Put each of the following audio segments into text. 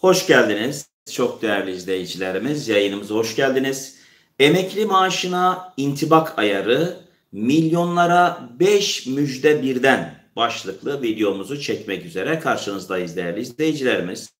Hoş geldiniz. Çok değerli izleyicilerimiz. Yayınımıza hoş geldiniz. Emekli maaşına intibak ayarı milyonlara 5 müjde birden başlıklı videomuzu çekmek üzere karşınızdayız değerli izleyicilerimiz.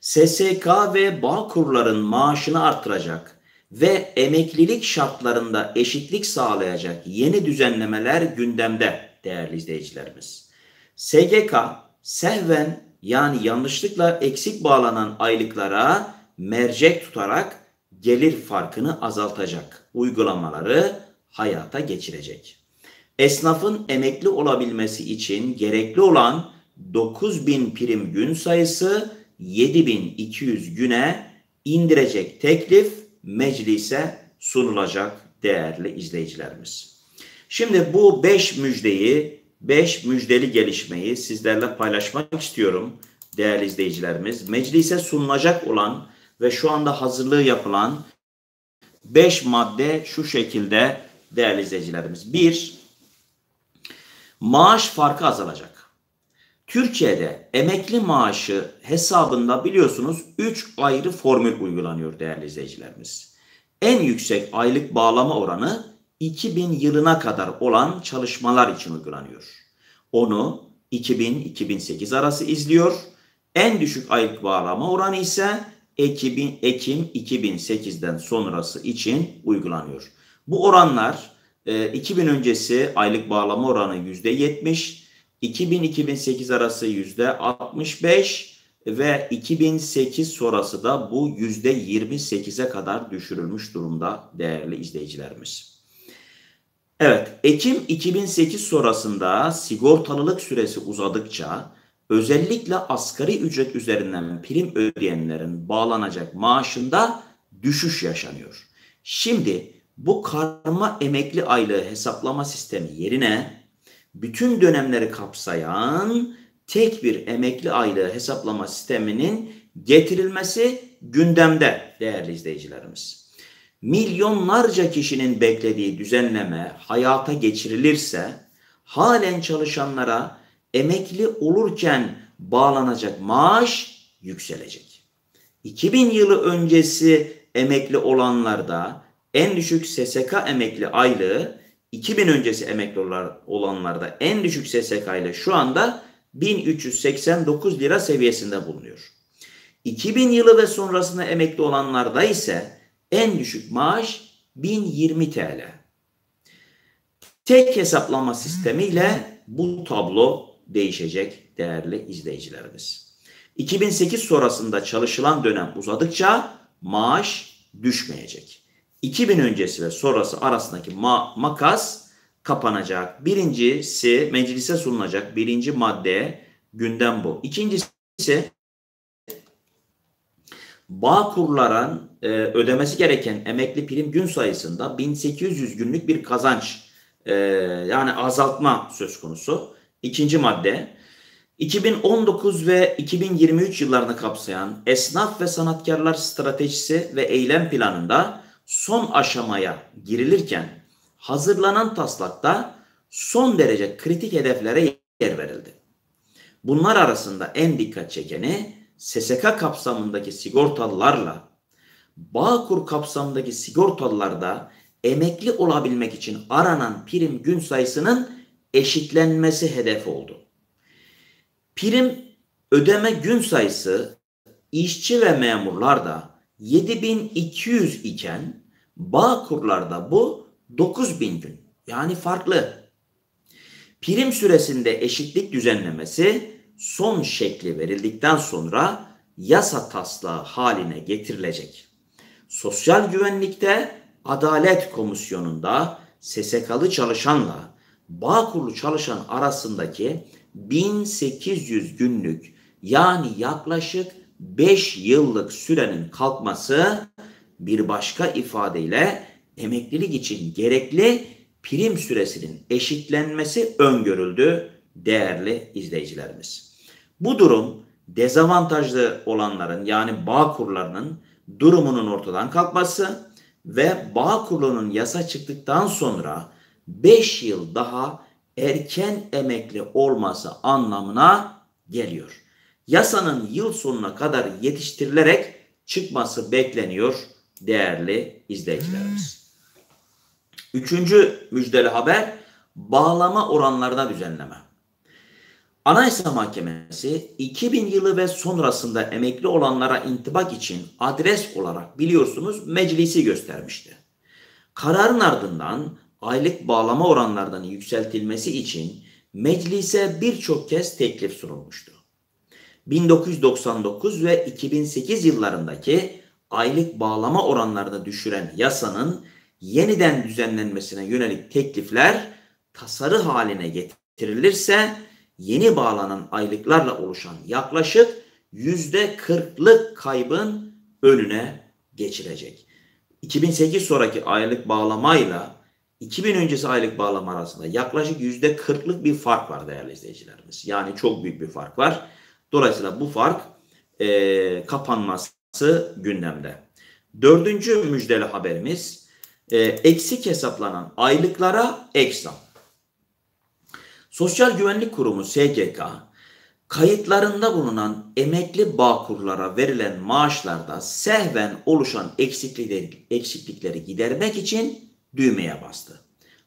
SSK ve Bağkurların maaşını artıracak ve emeklilik şartlarında eşitlik sağlayacak yeni düzenlemeler gündemde değerli izleyicilerimiz. SGK sehven yani yanlışlıkla eksik bağlanan aylıklara mercek tutarak gelir farkını azaltacak uygulamaları hayata geçirecek. Esnafın emekli olabilmesi için gerekli olan 9000 prim gün sayısı 7200 güne indirecek teklif meclise sunulacak değerli izleyicilerimiz. Şimdi bu 5 müjdeyi 5 müjdeli gelişmeyi sizlerle paylaşmak istiyorum değerli izleyicilerimiz. Meclise sunulacak olan ve şu anda hazırlığı yapılan 5 madde şu şekilde değerli izleyicilerimiz. 1. Maaş farkı azalacak. Türkiye'de emekli maaşı hesabında biliyorsunuz 3 ayrı formül uygulanıyor değerli izleyicilerimiz. En yüksek aylık bağlama oranı 2000 yılına kadar olan çalışmalar için uygulanıyor. Onu 2000-2008 arası izliyor. En düşük aylık bağlama oranı ise Ekim, Ekim 2008'den sonrası için uygulanıyor. Bu oranlar 2000 e, öncesi aylık bağlama oranı %70, 2000-2008 arası %65 ve 2008 sonrası da bu %28'e kadar düşürülmüş durumda değerli izleyicilerimiz. Evet, Ekim 2008 sonrasında sigortalılık süresi uzadıkça özellikle asgari ücret üzerinden prim ödeyenlerin bağlanacak maaşında düşüş yaşanıyor. Şimdi bu karma emekli aylığı hesaplama sistemi yerine bütün dönemleri kapsayan tek bir emekli aylığı hesaplama sisteminin getirilmesi gündemde değerli izleyicilerimiz milyonlarca kişinin beklediği düzenleme hayata geçirilirse halen çalışanlara emekli olurken bağlanacak maaş yükselecek. 2000 yılı öncesi emekli olanlarda en düşük SSK emekli aylığı 2000 öncesi emekli olanlarda en düşük SSK ile şu anda 1389 lira seviyesinde bulunuyor. 2000 yılı ve sonrasında emekli olanlarda ise en düşük maaş 1020 TL. Tek hesaplama sistemiyle bu tablo değişecek değerli izleyicilerimiz. 2008 sonrasında çalışılan dönem uzadıkça maaş düşmeyecek. 2000 öncesi ve sonrası arasındaki ma makas kapanacak. Birincisi meclise sunulacak birinci madde gündem bu. İkincisi Bağkurların e, ödemesi gereken emekli prim gün sayısında 1800 günlük bir kazanç e, yani azaltma söz konusu. İkinci madde 2019 ve 2023 yıllarını kapsayan esnaf ve sanatkarlar stratejisi ve eylem planında son aşamaya girilirken hazırlanan taslakta son derece kritik hedeflere yer verildi. Bunlar arasında en dikkat çekeni SSK kapsamındaki sigortalılarla Bağkur kapsamındaki sigortalılarda emekli olabilmek için aranan prim gün sayısının eşitlenmesi hedef oldu. Prim ödeme gün sayısı işçi ve memurlarda 7200 iken Bağkurlarda bu 9000 gün. Yani farklı. Prim süresinde eşitlik düzenlemesi son şekli verildikten sonra yasa taslağı haline getirilecek. Sosyal güvenlikte Adalet Komisyonu'nda SSK'lı çalışanla Bağkurlu çalışan arasındaki 1800 günlük yani yaklaşık 5 yıllık sürenin kalkması bir başka ifadeyle emeklilik için gerekli prim süresinin eşitlenmesi öngörüldü değerli izleyicilerimiz. Bu durum dezavantajlı olanların yani bağ kurlarının durumunun ortadan kalkması ve bağ kurulunun yasa çıktıktan sonra 5 yıl daha erken emekli olması anlamına geliyor. yasanın yıl sonuna kadar yetiştirilerek çıkması bekleniyor değerli izleyicilerimiz. Üçüncü müjdeli haber bağlama oranlarına düzenleme. Anayasa Mahkemesi 2000 yılı ve sonrasında emekli olanlara intibak için adres olarak biliyorsunuz meclisi göstermişti. Kararın ardından aylık bağlama oranlarının yükseltilmesi için meclise birçok kez teklif sunulmuştu. 1999 ve 2008 yıllarındaki aylık bağlama oranlarını düşüren yasanın yeniden düzenlenmesine yönelik teklifler tasarı haline getirilirse yeni bağlanan aylıklarla oluşan yaklaşık yüzde kırklık kaybın önüne geçilecek. 2008 sonraki aylık bağlamayla 2000 öncesi aylık bağlama arasında yaklaşık yüzde kırklık bir fark var değerli izleyicilerimiz. Yani çok büyük bir fark var. Dolayısıyla bu fark e, kapanması gündemde. Dördüncü müjdeli haberimiz e, eksik hesaplanan aylıklara ek zam. Sosyal Güvenlik Kurumu SGK kayıtlarında bulunan emekli bağkurlara verilen maaşlarda sehven oluşan eksiklikleri, eksiklikleri gidermek için düğmeye bastı.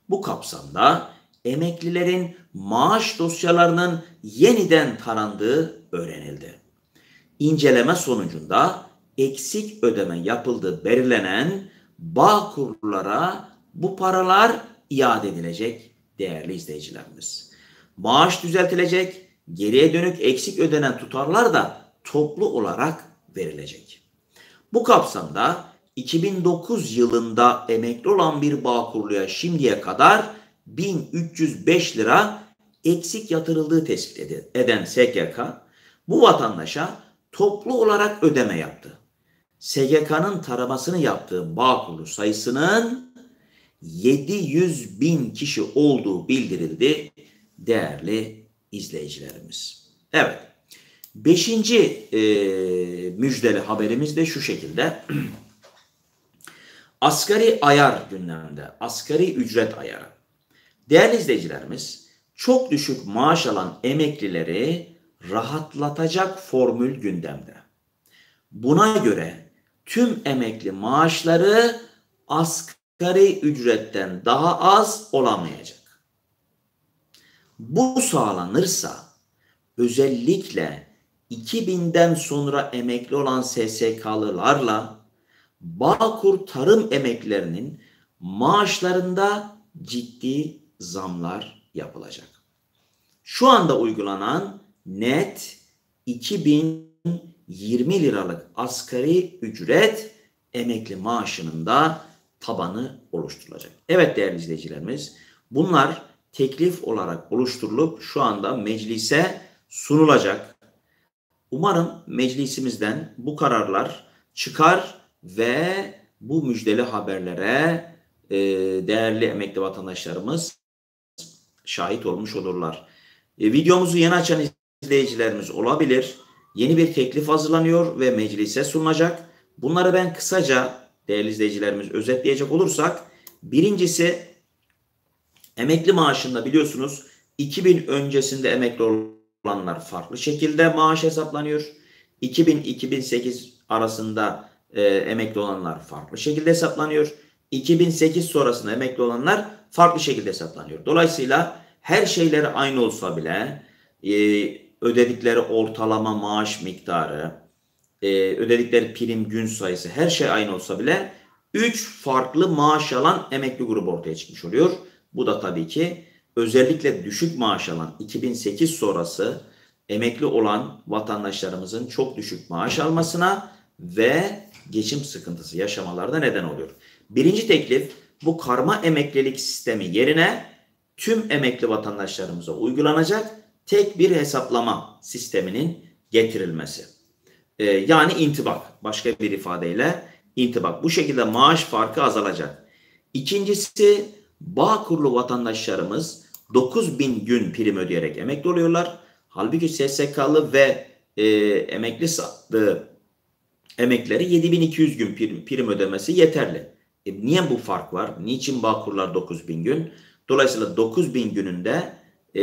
Bu kapsamda emeklilerin maaş dosyalarının yeniden tarandığı öğrenildi. İnceleme sonucunda eksik ödeme yapıldığı belirlenen bağ kurlara bu paralar iade edilecek değerli izleyicilerimiz. Maaş düzeltilecek, geriye dönük eksik ödenen tutarlar da toplu olarak verilecek. Bu kapsamda 2009 yılında emekli olan bir bağkurluya şimdiye kadar 1305 lira eksik yatırıldığı tespit eden SGK bu vatandaşa toplu olarak ödeme yaptı. SGK'nın taramasını yaptığı Bağkurlu sayısının 700 bin kişi olduğu bildirildi değerli izleyicilerimiz. Evet. Beşinci e, müjdeli haberimiz de şu şekilde. asgari ayar gündemde. Asgari ücret ayarı. Değerli izleyicilerimiz, çok düşük maaş alan emeklileri rahatlatacak formül gündemde. Buna göre tüm emekli maaşları asgari ücretten daha az olamayacak. Bu sağlanırsa özellikle 2000'den sonra emekli olan SSK'lılarla Bağkur tarım emeklerinin maaşlarında ciddi zamlar yapılacak. Şu anda uygulanan net 2020 liralık asgari ücret emekli maaşının da tabanı oluşturulacak. Evet değerli izleyicilerimiz bunlar teklif olarak oluşturulup şu anda meclise sunulacak. Umarım meclisimizden bu kararlar çıkar ve bu müjdeli haberlere e, değerli emekli vatandaşlarımız şahit olmuş olurlar. E, videomuzu yeni açan izleyicilerimiz olabilir. Yeni bir teklif hazırlanıyor ve meclise sunulacak. Bunları ben kısaca değerli izleyicilerimiz özetleyecek olursak birincisi emekli maaşında biliyorsunuz 2000 öncesinde emekli olanlar farklı şekilde maaş hesaplanıyor. 2000-2008 arasında e, emekli olanlar farklı şekilde hesaplanıyor. 2008 sonrasında emekli olanlar farklı şekilde hesaplanıyor. Dolayısıyla her şeyleri aynı olsa bile e, ödedikleri ortalama maaş miktarı, e, ödedikleri prim gün sayısı her şey aynı olsa bile 3 farklı maaş alan emekli grubu ortaya çıkmış oluyor. Bu da tabii ki özellikle düşük maaş alan 2008 sonrası emekli olan vatandaşlarımızın çok düşük maaş almasına ve geçim sıkıntısı yaşamalarına neden oluyor. Birinci teklif bu karma emeklilik sistemi yerine tüm emekli vatandaşlarımıza uygulanacak tek bir hesaplama sisteminin getirilmesi. Ee, yani intibak başka bir ifadeyle intibak. Bu şekilde maaş farkı azalacak. İkincisi bağ kurulu vatandaşlarımız 9000 gün prim ödeyerek emekli oluyorlar. Halbuki SSK'lı ve e, emekli sattığı emekleri 7200 gün prim, prim ödemesi yeterli. E niye bu fark var? Niçin Bağkurlar 9000 gün? Dolayısıyla 9000 gününde e,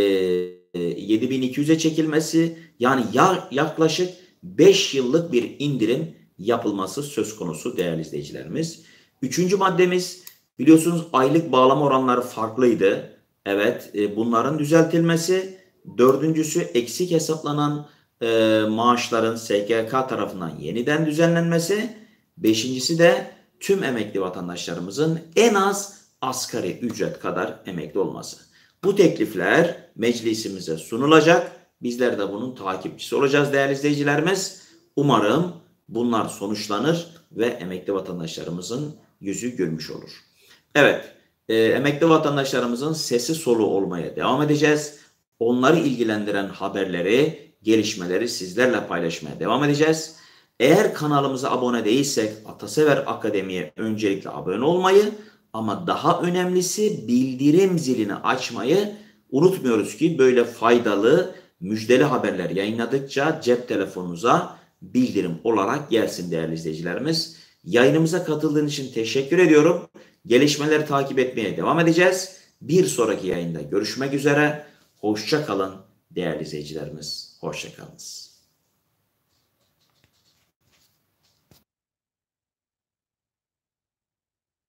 7200'e çekilmesi yani ya, yaklaşık 5 yıllık bir indirim yapılması söz konusu değerli izleyicilerimiz. Üçüncü maddemiz biliyorsunuz aylık bağlama oranları farklıydı. Evet e, bunların düzeltilmesi. Dördüncüsü eksik hesaplanan e, maaşların SGK tarafından yeniden düzenlenmesi. Beşincisi de tüm emekli vatandaşlarımızın en az asgari ücret kadar emekli olması. Bu teklifler meclisimize sunulacak. Bizler de bunun takipçisi olacağız değerli izleyicilerimiz. Umarım bunlar sonuçlanır ve emekli vatandaşlarımızın yüzü gülmüş olur. Evet, e, emekli vatandaşlarımızın sesi solu olmaya devam edeceğiz. Onları ilgilendiren haberleri, gelişmeleri sizlerle paylaşmaya devam edeceğiz. Eğer kanalımıza abone değilsek Atasever Akademi'ye öncelikle abone olmayı ama daha önemlisi bildirim zilini açmayı unutmuyoruz ki böyle faydalı müjdeli haberler yayınladıkça cep telefonunuza bildirim olarak gelsin değerli izleyicilerimiz. Yayınımıza katıldığın için teşekkür ediyorum. Gelişmeleri takip etmeye devam edeceğiz. Bir sonraki yayında görüşmek üzere. Hoşça kalın değerli izleyicilerimiz. Hoşça kalınız.